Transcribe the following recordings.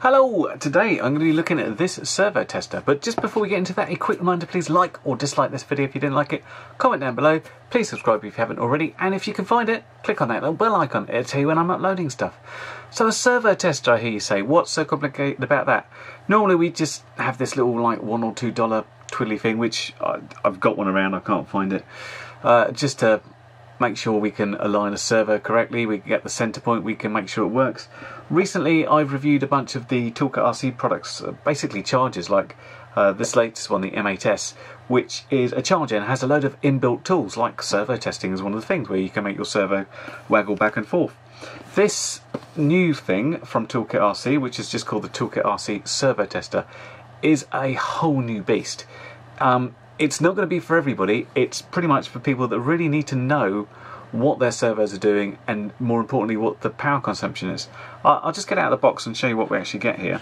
Hello! Today I'm going to be looking at this servo tester, but just before we get into that, a quick reminder, please like or dislike this video if you didn't like it, comment down below, please subscribe if you haven't already, and if you can find it, click on that little bell icon, it'll tell you when I'm uploading stuff. So a servo tester, I hear you say, what's so complicated about that? Normally we just have this little like one or two dollar twiddly thing, which I, have got one around, I can't find it, uh, just to make sure we can align a servo correctly, we can get the center point, we can make sure it works. Recently I've reviewed a bunch of the Toolkit RC products, uh, basically chargers like uh, this latest one, the M8S, which is a charger and has a load of inbuilt tools like servo testing is one of the things where you can make your servo waggle back and forth. This new thing from Toolkit RC, which is just called the Toolkit RC Servo Tester, is a whole new beast. Um, it's not going to be for everybody. It's pretty much for people that really need to know what their servos are doing and more importantly what the power consumption is. I'll just get out of the box and show you what we actually get here.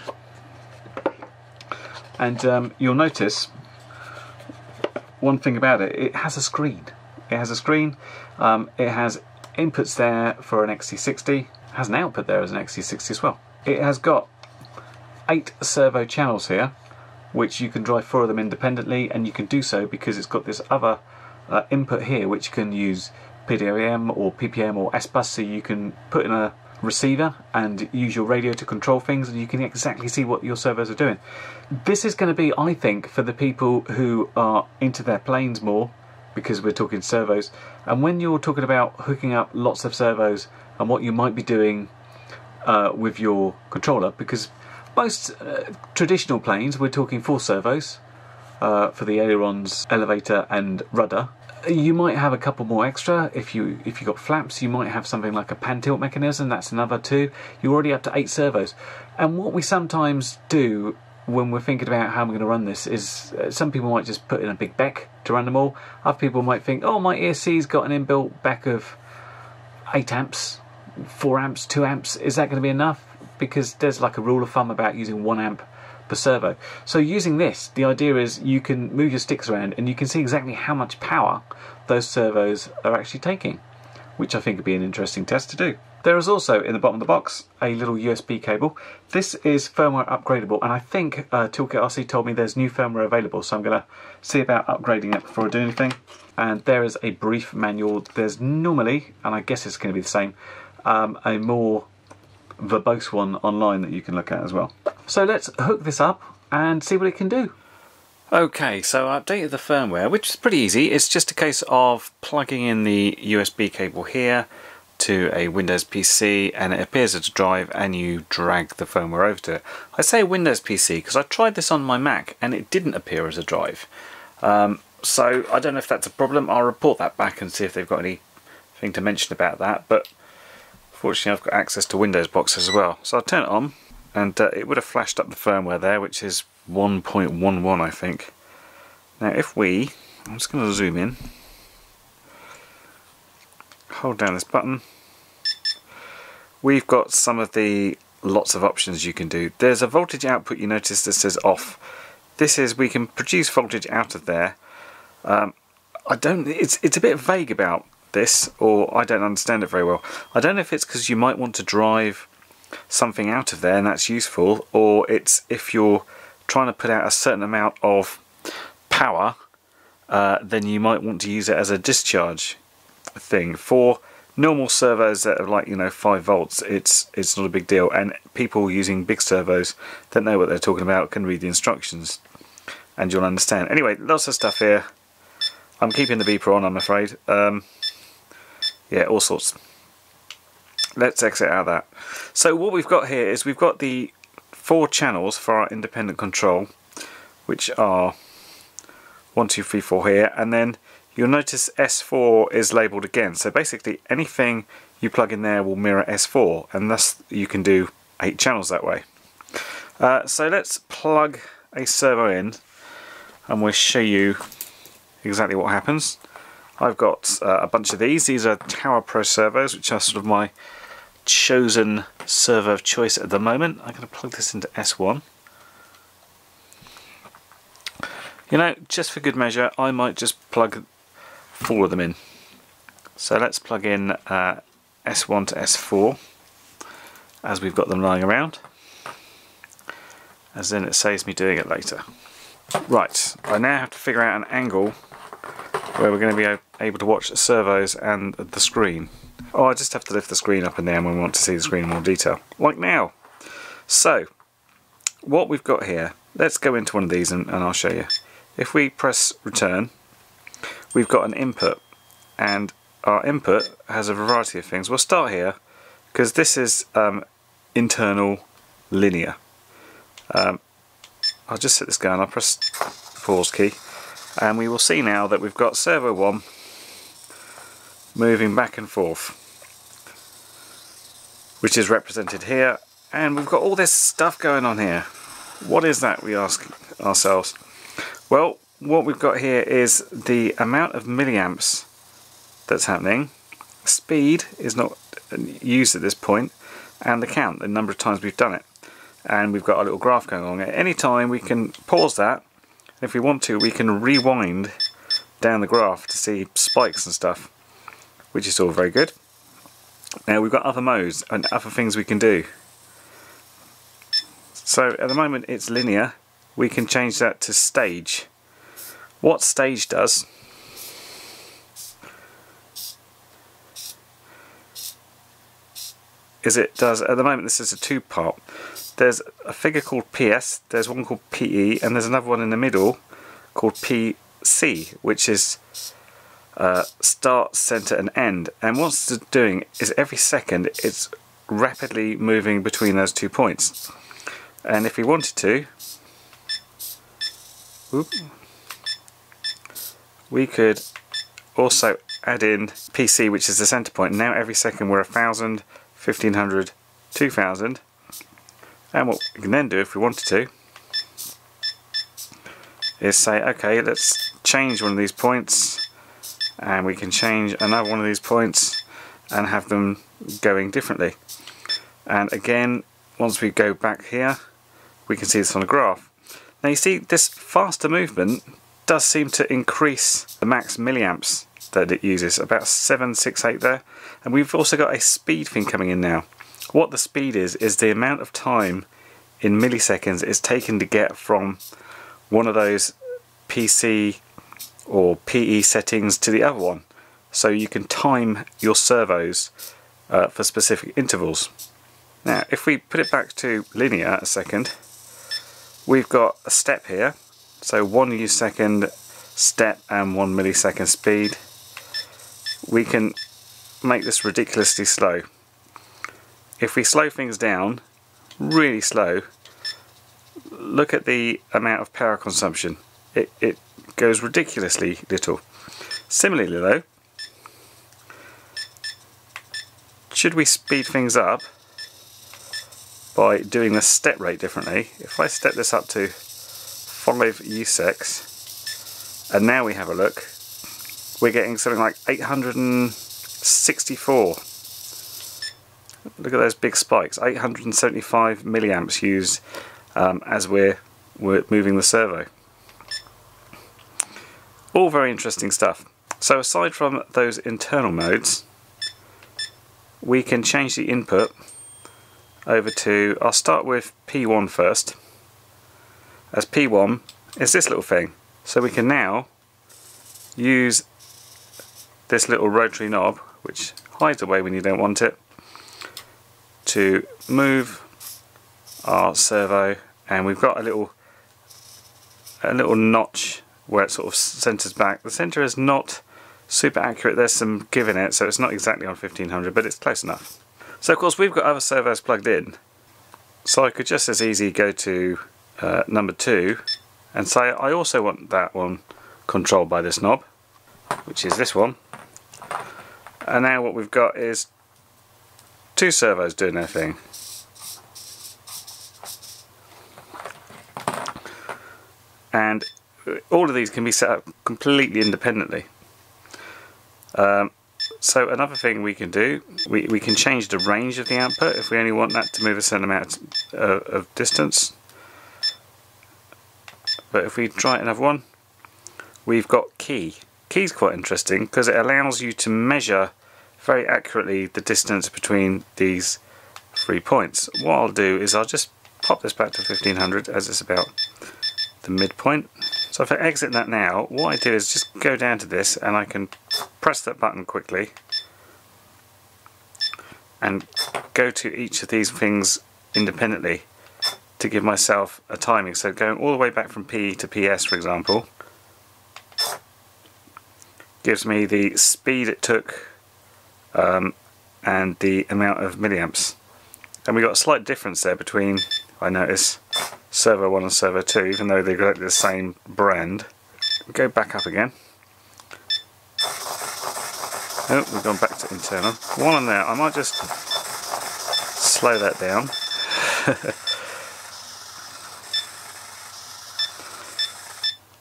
And um, you'll notice one thing about it, it has a screen. It has a screen, um, it has inputs there for an XT60, has an output there as an XT60 as well. It has got eight servo channels here which you can drive four of them independently and you can do so because it's got this other uh, input here which can use PWM or PPM or S-Bus so you can put in a receiver and use your radio to control things and you can exactly see what your servos are doing. This is going to be, I think, for the people who are into their planes more because we're talking servos and when you're talking about hooking up lots of servos and what you might be doing uh, with your controller because most uh, traditional planes, we're talking four servos uh, for the ailerons, elevator, and rudder. You might have a couple more extra if you if you got flaps. You might have something like a pan tilt mechanism. That's another two. You're already up to eight servos. And what we sometimes do when we're thinking about how we're going to run this is uh, some people might just put in a big BEC to run them all. Other people might think, oh, my ESC's got an inbuilt BEC of 8 amps, 4 amps, 2 amps. Is that going to be enough? Because there's like a rule of thumb about using one amp per servo. So using this, the idea is you can move your sticks around and you can see exactly how much power those servos are actually taking, which I think would be an interesting test to do. There is also in the bottom of the box a little USB cable. This is firmware upgradable and I think uh, Toolkit RC told me there's new firmware available so I'm going to see about upgrading it before I do anything. And there is a brief manual. There's normally, and I guess it's going to be the same, um, a more verbose one online that you can look at as well. So let's hook this up and see what it can do. Okay, so I updated the firmware, which is pretty easy. It's just a case of plugging in the USB cable here to a Windows PC and it appears as a drive and you drag the firmware over to it. I say Windows PC because I tried this on my Mac and it didn't appear as a drive. Um, so I don't know if that's a problem. I'll report that back and see if they've got anything to mention about that. But Fortunately I've got access to Windows Box as well. So I'll turn it on and uh, it would have flashed up the firmware there which is 1.11 I think. Now if we, I'm just going to zoom in, hold down this button, we've got some of the lots of options you can do. There's a voltage output you notice that says off. This is we can produce voltage out of there. Um, I don't. It's it's a bit vague about this or I don't understand it very well. I don't know if it's because you might want to drive something out of there and that's useful or it's if you're trying to put out a certain amount of power uh, then you might want to use it as a discharge thing. For normal servos that are like you know 5 volts it's it's not a big deal and people using big servos that know what they're talking about can read the instructions and you'll understand. Anyway lots of stuff here. I'm keeping the beeper on I'm afraid. Um, yeah, all sorts. Let's exit out of that. So what we've got here is we've got the four channels for our independent control, which are one, two, three, four here, and then you'll notice S4 is labelled again. So basically anything you plug in there will mirror S4, and thus you can do eight channels that way. Uh, so let's plug a servo in, and we'll show you exactly what happens. I've got uh, a bunch of these. These are Tower Pro servos, which are sort of my chosen servo of choice at the moment. I'm going to plug this into S1. You know, just for good measure, I might just plug four of them in. So let's plug in uh, S1 to S4 as we've got them lying around. as then it saves me doing it later. Right, I now have to figure out an angle where we're going to be able to watch the servos and the screen. Oh, I just have to lift the screen up and down when we want to see the screen in more detail, like now. So, what we've got here, let's go into one of these and, and I'll show you. If we press return, we've got an input and our input has a variety of things. We'll start here because this is um, internal linear. Um, I'll just set this going, I'll press pause key and we will see now that we've got servo 1 moving back and forth which is represented here and we've got all this stuff going on here. What is that we ask ourselves? Well what we've got here is the amount of milliamps that's happening. Speed is not used at this point and the count, the number of times we've done it. And we've got a little graph going on. At any time we can pause that. If we want to, we can rewind down the graph to see spikes and stuff, which is all very good. Now we've got other modes and other things we can do. So at the moment it's linear. We can change that to stage. What stage does is it does at the moment this is a two part there's a figure called PS there's one called PE and there's another one in the middle called PC which is uh, start center and end. And what it's doing is every second it's rapidly moving between those two points. And if we wanted to whoop, we could also add in PC which is the center point. Now every second we're a thousand 1500, 2000 and what we can then do if we wanted to is say okay let's change one of these points and we can change another one of these points and have them going differently and again once we go back here we can see this on the graph now you see this faster movement does seem to increase the max milliamps that it uses, about 768 there. And we've also got a speed thing coming in now. What the speed is, is the amount of time in milliseconds it's taken to get from one of those PC or PE settings to the other one. So you can time your servos uh, for specific intervals. Now if we put it back to linear a second, we've got a step here. So one second step and one millisecond speed we can make this ridiculously slow. If we slow things down really slow, look at the amount of power consumption. It, it goes ridiculously little. Similarly though, should we speed things up by doing the step rate differently, if I step this up to 5 USECs, and now we have a look, we're getting something like 864. Look at those big spikes, 875 milliamps used um, as we're, we're moving the servo. All very interesting stuff. So aside from those internal modes, we can change the input over to, I'll start with P1 first, as P1 is this little thing. So we can now use this little rotary knob which hides away when you don't want it to move our servo and we've got a little a little notch where it sort of centers back. The center is not super accurate, there's some give in it so it's not exactly on 1500 but it's close enough. So of course we've got other servos plugged in so I could just as easy go to uh, number two and say I also want that one controlled by this knob which is this one and now what we've got is two servos doing their thing. And all of these can be set up completely independently. Um, so another thing we can do, we, we can change the range of the output if we only want that to move a certain amount of, of distance. But if we try another one, we've got key. Key's quite interesting because it allows you to measure very accurately the distance between these three points. What I'll do is I'll just pop this back to 1500 as it's about the midpoint. So if I exit that now, what I do is just go down to this and I can press that button quickly and go to each of these things independently to give myself a timing. So going all the way back from P to PS for example gives me the speed it took um, and the amount of milliamps. And we got a slight difference there between, I notice, servo 1 and servo 2, even though they're exactly the same brand. Go back up again. Oh, we've gone back to internal. One on there, I might just slow that down.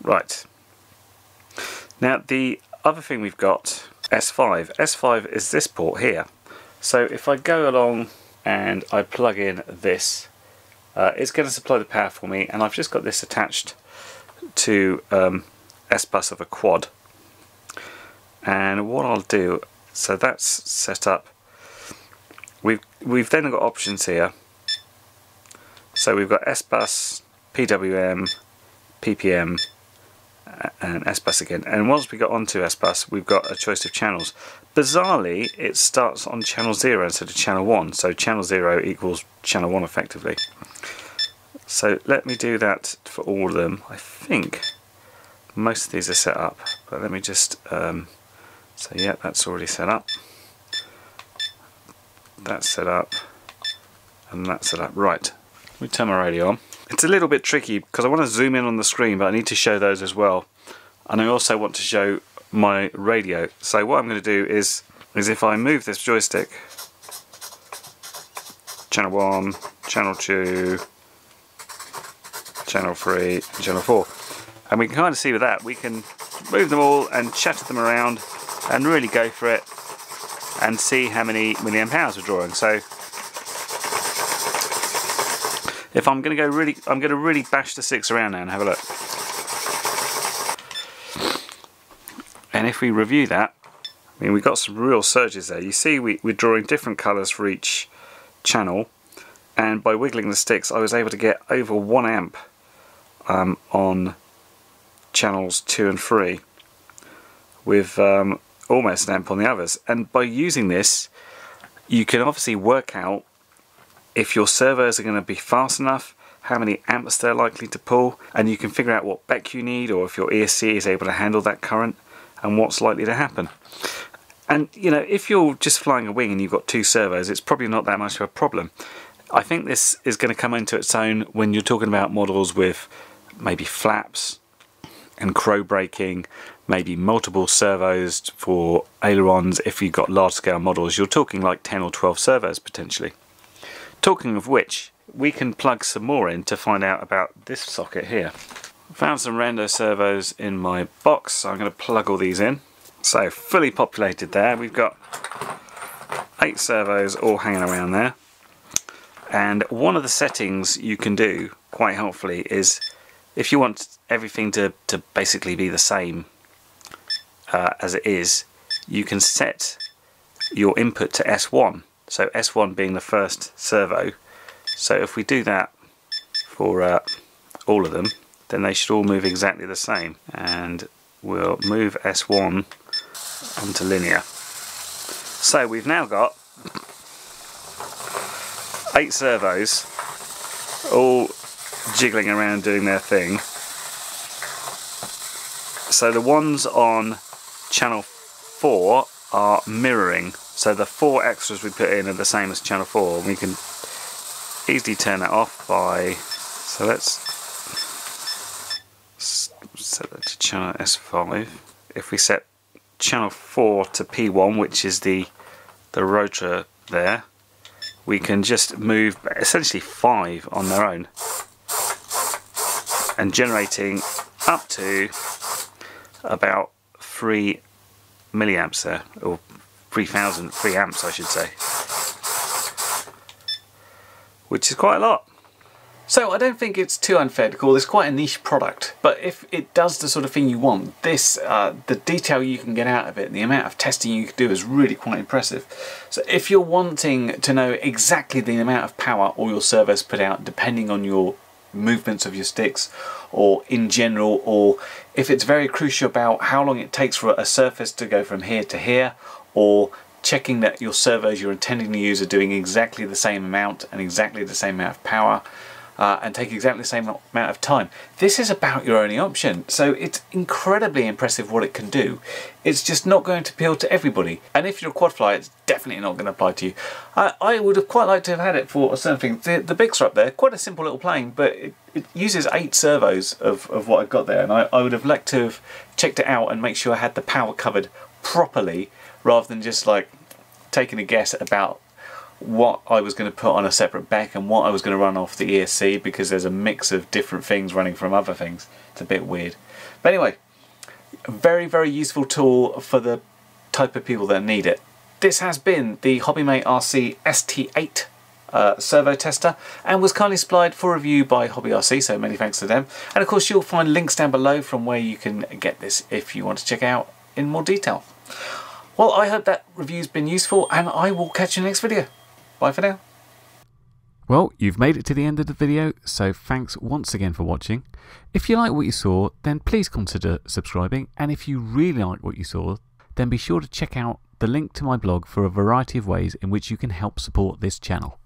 right. Now the other thing we've got S5. S5 is this port here. So if I go along and I plug in this, uh, it's going to supply the power for me and I've just got this attached to um, S-Bus of a quad. And what I'll do, so that's set up. We've, we've then got options here. So we've got S-Bus, PWM, PPM, and S-Bus again. And once we got onto S-Bus, we've got a choice of channels. Bizarrely, it starts on channel 0 instead of channel 1, so channel 0 equals channel 1 effectively. So let me do that for all of them. I think most of these are set up, but let me just, um, so yeah, that's already set up. That's set up, and that's set up. Right, we turn my radio on. It's a little bit tricky because I want to zoom in on the screen but I need to show those as well. And I also want to show my radio. So what I'm going to do is is if I move this joystick channel 1, channel 2 channel 3 channel 4 and we can kind of see with that we can move them all and chatter them around and really go for it and see how many milliamp hours we're drawing. So if I'm going to go really, I'm going to really bash the six around now and have a look. And if we review that, I mean, we got some real surges there. You see, we, we're drawing different colours for each channel, and by wiggling the sticks, I was able to get over one amp um, on channels two and three, with um, almost an amp on the others. And by using this, you can obviously work out if your servos are going to be fast enough, how many amps they're likely to pull, and you can figure out what BEC you need or if your ESC is able to handle that current and what's likely to happen. And you know, if you're just flying a wing and you've got two servos, it's probably not that much of a problem. I think this is going to come into its own when you're talking about models with maybe flaps and crow braking, maybe multiple servos for ailerons. If you've got large scale models, you're talking like 10 or 12 servos potentially. Talking of which, we can plug some more in to find out about this socket here. Found some rando servos in my box, so I'm going to plug all these in. So fully populated there, we've got eight servos all hanging around there. And one of the settings you can do quite helpfully is if you want everything to, to basically be the same uh, as it is, you can set your input to S1 so S1 being the first servo. So if we do that for uh, all of them, then they should all move exactly the same. And we'll move S1 onto linear. So we've now got eight servos all jiggling around doing their thing. So the ones on channel 4 are mirroring so the four extras we put in are the same as channel 4 and we can easily turn that off by so let's set that to channel S5 if we set channel 4 to P1 which is the the rotor there we can just move essentially 5 on their own and generating up to about 3 milliamps there or 3000 free amps I should say which is quite a lot So I don't think it's too unfair to call this quite a niche product, but if it does the sort of thing you want, this, uh, the detail you can get out of it, and the amount of testing you can do is really quite impressive. So if you're wanting to know exactly the amount of power all your servos put out, depending on your movements of your sticks, or in general, or if it's very crucial about how long it takes for a surface to go from here to here, or checking that your servos you're intending to use are doing exactly the same amount and exactly the same amount of power, uh, and take exactly the same amount of time. This is about your only option, so it's incredibly impressive what it can do. It's just not going to appeal to everybody, and if you're a quad flyer, it's definitely not going to apply to you. Uh, I would have quite liked to have had it for a certain thing. The, the Bixler up there, quite a simple little plane, but it, it uses eight servos of, of what I've got there, and I, I would have liked to have checked it out and make sure I had the power covered properly, rather than just like taking a guess about what I was going to put on a separate BEC and what I was going to run off the ESC because there's a mix of different things running from other things. It's a bit weird. But anyway, very, very useful tool for the type of people that need it. This has been the HobbyMate RC ST8 uh, servo tester and was kindly supplied for review by Hobby RC, so many thanks to them. And of course you'll find links down below from where you can get this if you want to check out in more detail. Well, I hope that review's been useful and I will catch you in the next video. Bye for now. Well, you've made it to the end of the video, so thanks once again for watching. If you like what you saw, then please consider subscribing, and if you really like what you saw, then be sure to check out the link to my blog for a variety of ways in which you can help support this channel.